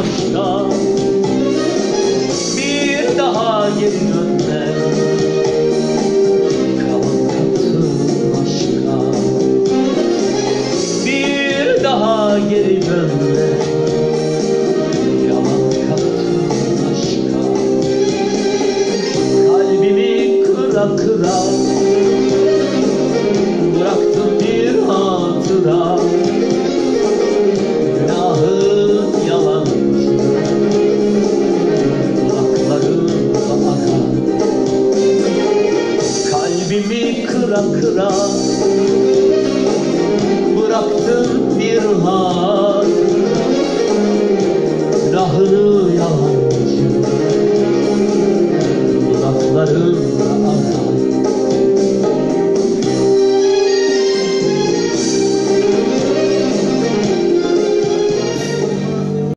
başka Bir daha geri dönme. Başka. Bir daha geri dönme. Kalbimi kıra kıra Bıraktım bir hatıra. kral kral